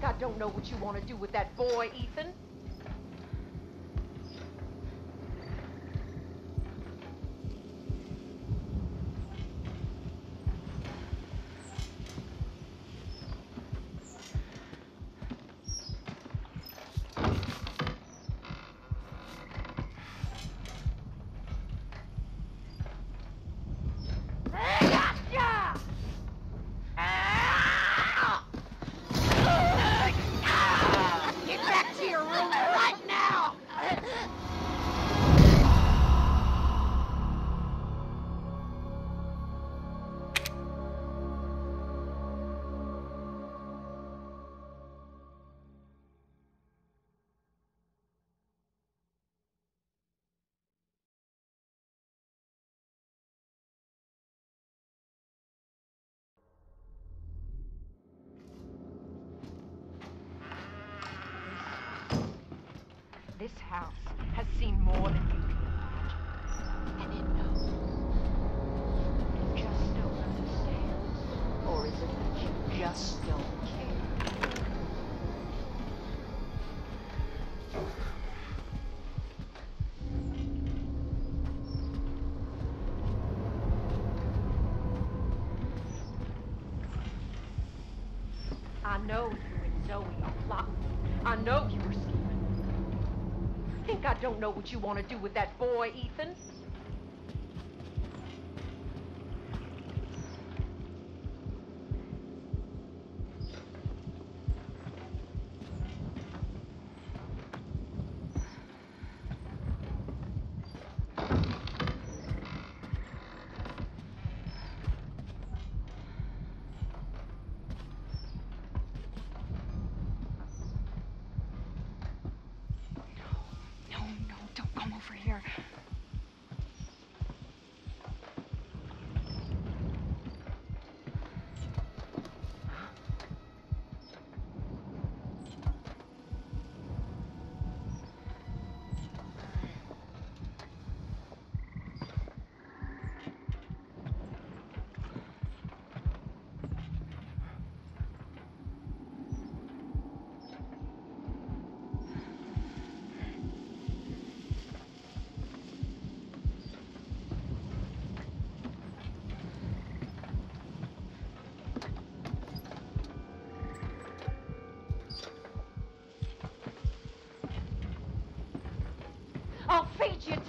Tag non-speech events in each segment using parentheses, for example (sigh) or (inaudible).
Think I don't know what you want to do with that boy, Ethan? This house has seen more than you can imagine. And it knows. You just don't understand. Or is it that you just don't care? I know you and Zoe are plotting. I know you were scheming. Think I don't know what you want to do with that boy, Ethan?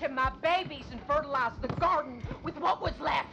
To my babies and fertilize the garden with what was left.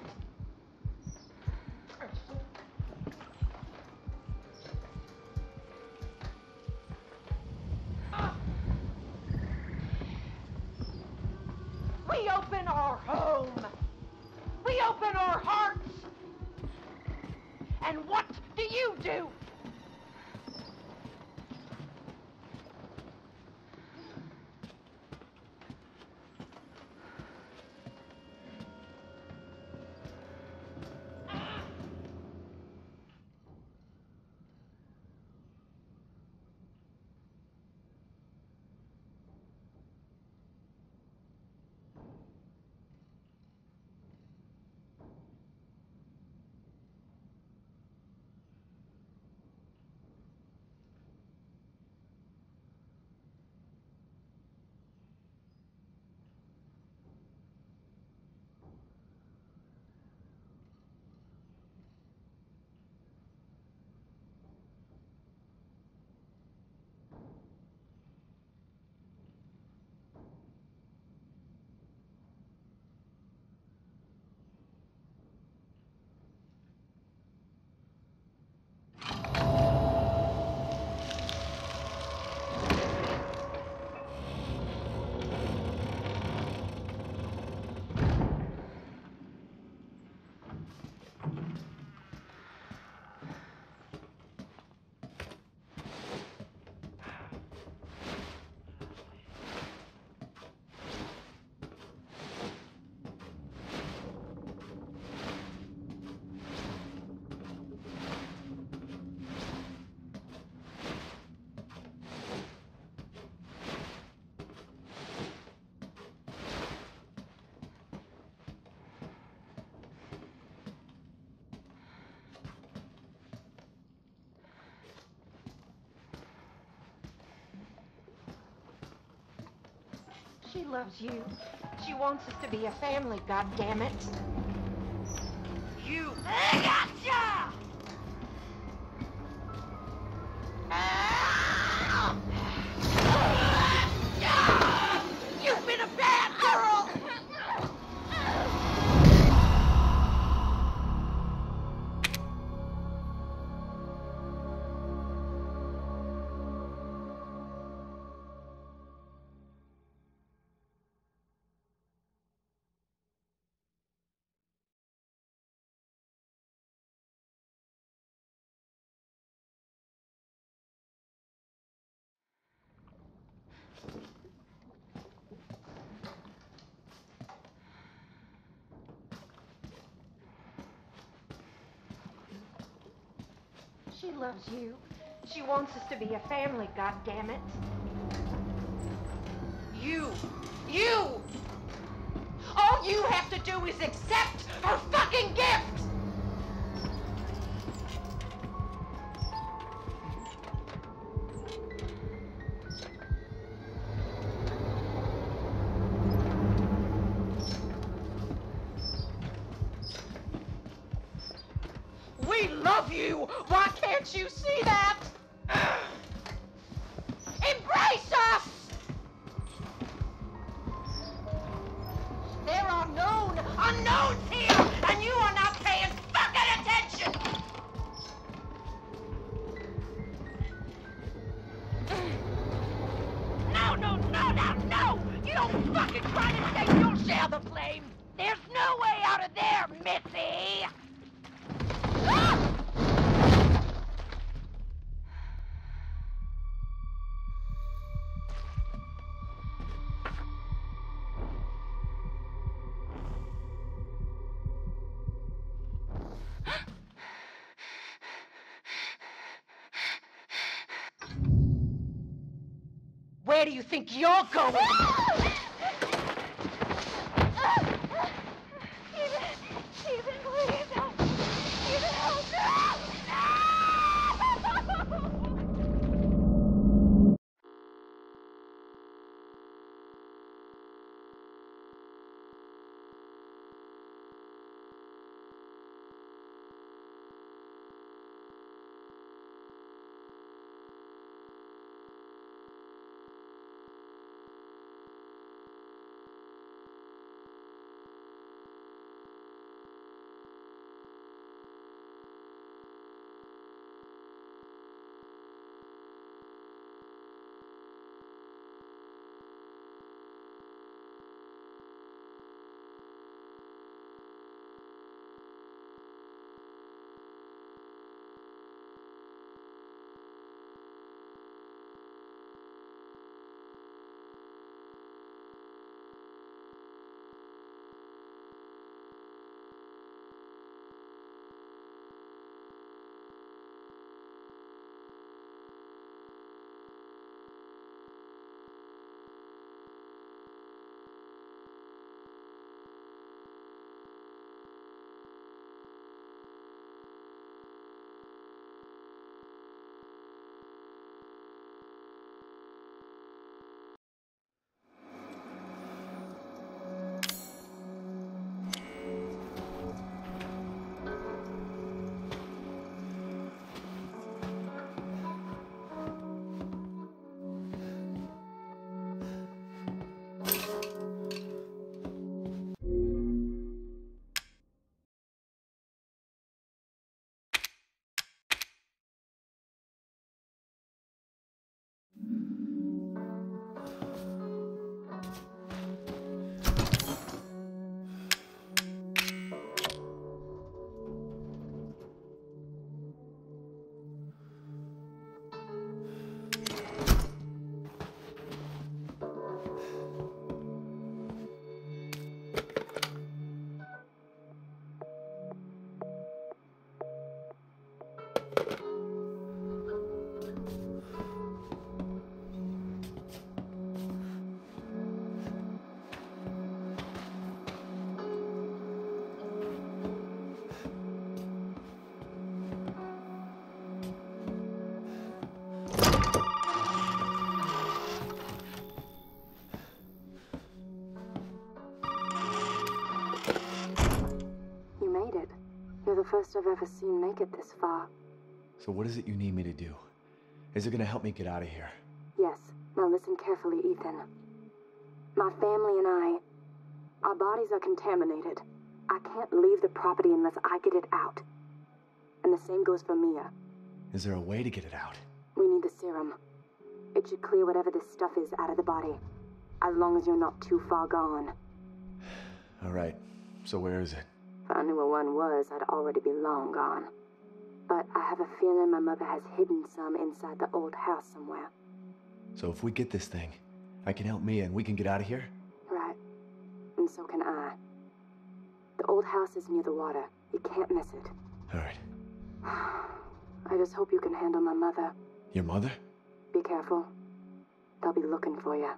She loves you. She wants us to be a family, goddammit. You. Gotcha! She loves you. She wants us to be a family, goddammit. You! You! All you have to do is accept her fucking gift! Think you're going? First I've ever seen make it this far. So what is it you need me to do? Is it gonna help me get out of here? Yes. Now listen carefully, Ethan. My family and I, our bodies are contaminated. I can't leave the property unless I get it out. And the same goes for Mia. Is there a way to get it out? We need the serum. It should clear whatever this stuff is out of the body. As long as you're not too far gone. All right. So where is it? If I knew where one was, I'd already be long gone. But I have a feeling my mother has hidden some inside the old house somewhere. So if we get this thing, I can help Mia and we can get out of here? Right. And so can I. The old house is near the water. You can't miss it. All right. (sighs) I just hope you can handle my mother. Your mother? Be careful. They'll be looking for you.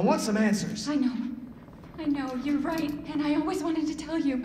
I want some answers. I know. I know, you're right, and I always wanted to tell you.